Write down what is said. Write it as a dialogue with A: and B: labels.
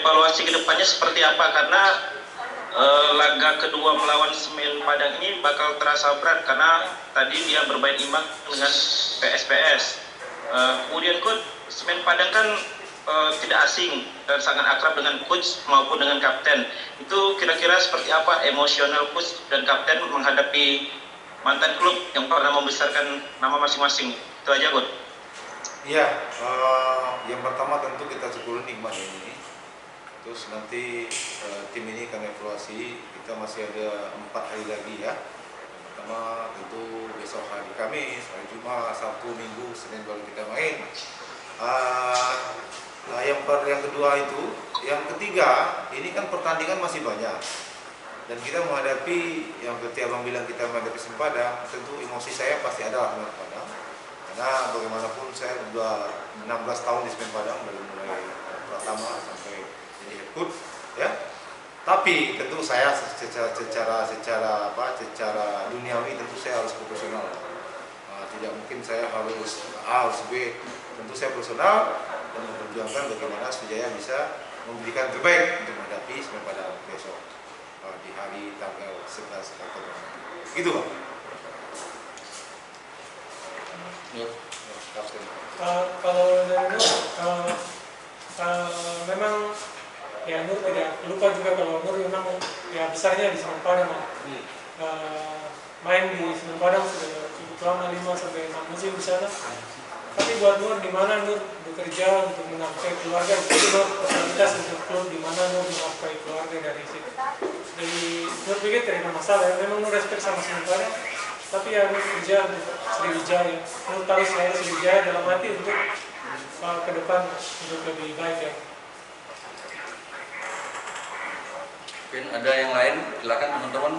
A: evaluasi ke depannya seperti apa karena uh, laga kedua melawan Semen Padang ini bakal terasa berat karena tadi dia bermain imbang dengan PSPS. Uh, kemudian coach Semen Padang kan uh, tidak asing dan sangat akrab dengan coach maupun dengan kapten. Itu kira-kira seperti apa emosional coach dan kapten menghadapi mantan klub yang pernah membesarkan nama masing-masing? Itu aja, coach.
B: Iya, uh, yang pertama tentu kita syukur nikmat ini terus nanti uh, tim ini akan evaluasi. Kita masih ada empat hari lagi ya. Pertama tentu besok hari Kamis hari Jumat Sabtu Minggu Senin baru kita main. Uh, nah yang per, yang kedua itu yang ketiga ini kan pertandingan masih banyak. Dan kita menghadapi yang ketika abang bilang kita menghadapi Sempadang tentu emosi saya pasti ada lah Padang. Karena bagaimanapun saya sudah 16 tahun di Semen Padang dari mulai pertama sampai ikut ya. Tapi tentu saya secara secara secara apa secara duniawi tentu saya harus profesional. Uh, tidak mungkin saya harus A harus B. Tentu saya profesional dan memperjuangkan bagaimana Sujaya bisa memberikan terbaik untuk menghadapi Semen pada besok uh, di hari tanggal 11 Oktober. Gitu bang
C: ya.
D: Uh, kalau dari itu uh, uh, memang ya tidak lupa juga kalau Nur memang ya besarnya di Semen Padang hmm. uh, main di Semen Padang sudah cukup lama 5 sampai 6 musim di sana. Tapi buat Nur di mana Nur bekerja untuk menafkahi keluarga? Itu Nur fasilitas untuk klub di mana Nur menafkahi keluarga dari situ? Jadi Nur pikir tidak ada masalah. Ya memang Nur respect sama Semen Padang. Tapi ya Nur kerja untuk Sriwijaya. Nur tahu saya Sriwijaya dalam hati untuk uh, ke depan untuk lebih baik ya
C: mungkin ada yang lain? Silakan teman-teman